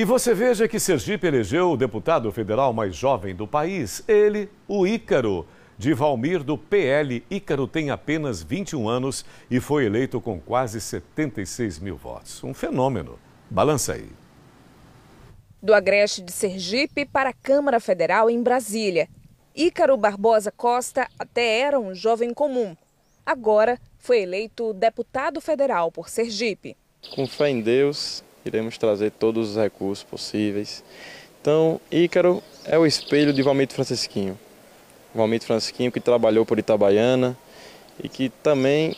E você veja que Sergipe elegeu o deputado federal mais jovem do país. Ele, o Ícaro, de Valmir, do PL. Ícaro tem apenas 21 anos e foi eleito com quase 76 mil votos. Um fenômeno. Balança aí. Do Agreste de Sergipe para a Câmara Federal em Brasília. Ícaro Barbosa Costa até era um jovem comum. Agora foi eleito deputado federal por Sergipe. Com fé em Deus, iremos trazer todos os recursos possíveis. Então, Ícaro é o espelho de Valmito Francisquinho. Valmito Francisquinho que trabalhou por Itabaiana e que também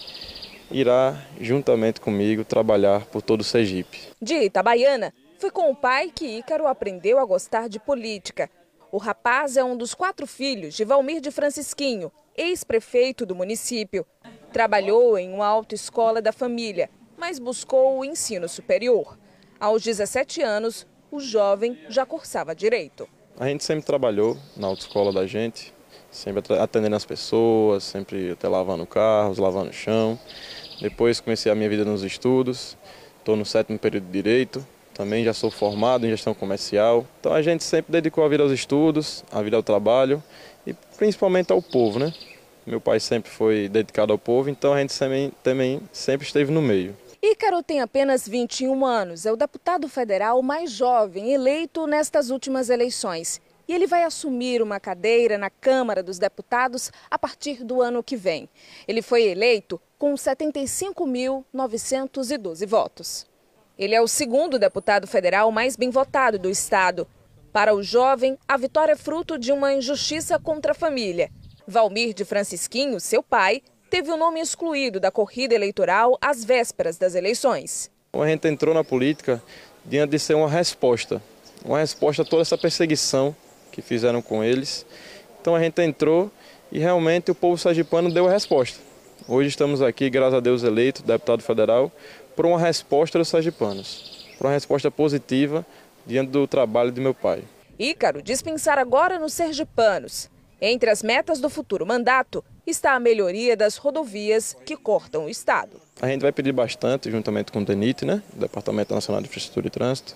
irá, juntamente comigo, trabalhar por todo o Sergipe. De Itabaiana, foi com o pai que Ícaro aprendeu a gostar de política. O rapaz é um dos quatro filhos de Valmir de Francisquinho, ex-prefeito do município. Trabalhou em uma autoescola da família, mas buscou o ensino superior. Aos 17 anos, o jovem já cursava direito. A gente sempre trabalhou na autoescola da gente, sempre atendendo as pessoas, sempre até lavando carros, lavando chão. Depois comecei a minha vida nos estudos, estou no sétimo período de direito, também já sou formado em gestão comercial. Então a gente sempre dedicou a vida aos estudos, a vida ao trabalho e principalmente ao povo, né? Meu pai sempre foi dedicado ao povo, então a gente também, também sempre esteve no meio. Ícaro tem apenas 21 anos, é o deputado federal mais jovem eleito nestas últimas eleições. E ele vai assumir uma cadeira na Câmara dos Deputados a partir do ano que vem. Ele foi eleito com 75.912 votos. Ele é o segundo deputado federal mais bem votado do estado. Para o jovem, a vitória é fruto de uma injustiça contra a família. Valmir de Francisquinho, seu pai, teve o nome excluído da corrida eleitoral às vésperas das eleições. A gente entrou na política diante de ser uma resposta, uma resposta a toda essa perseguição que fizeram com eles. Então a gente entrou e realmente o povo sergipano deu a resposta. Hoje estamos aqui, graças a Deus, eleito deputado federal, por uma resposta dos sergipanos, por uma resposta positiva diante do trabalho de meu pai. Ícaro dispensar agora nos sergipanos. Entre as metas do futuro mandato está a melhoria das rodovias que cortam o estado. A gente vai pedir bastante, juntamente com o DENIT, né, Departamento Nacional de Infraestrutura e Trânsito,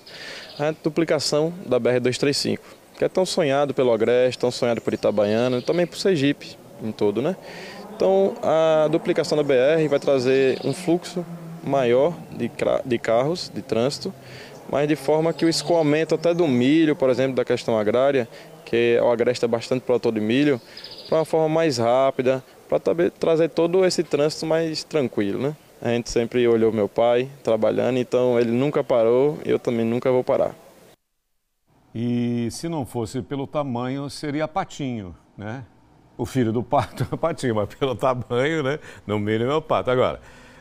a duplicação da BR-235, que é tão sonhado pelo Agreste, tão sonhado por Itabaiana e também por Sergipe em todo. Né? Então, a duplicação da BR vai trazer um fluxo maior de, de carros, de trânsito, mas de forma que o escoamento até do milho, por exemplo, da questão agrária, que o Agreste é bastante produtor de milho, para uma forma mais rápida, para trazer todo esse trânsito mais tranquilo, né? A gente sempre olhou meu pai trabalhando, então ele nunca parou e eu também nunca vou parar. E se não fosse pelo tamanho, seria Patinho, né? O filho do pato é Patinho, mas pelo tamanho, né? No mínimo é o pato. Agora,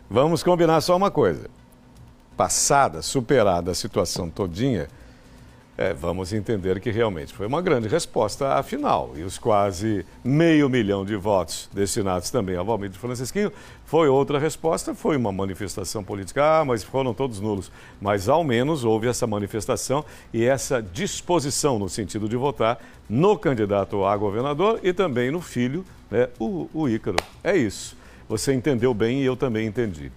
vamos combinar só uma coisa. Passada, superada a situação todinha, é, vamos entender que realmente foi uma grande resposta à final. E os quase meio milhão de votos destinados também ao Valmir Francisquinho foi outra resposta, foi uma manifestação política, ah, mas foram todos nulos. Mas ao menos houve essa manifestação e essa disposição no sentido de votar no candidato a governador e também no filho, né, o, o Ícaro. É isso. Você entendeu bem e eu também entendi.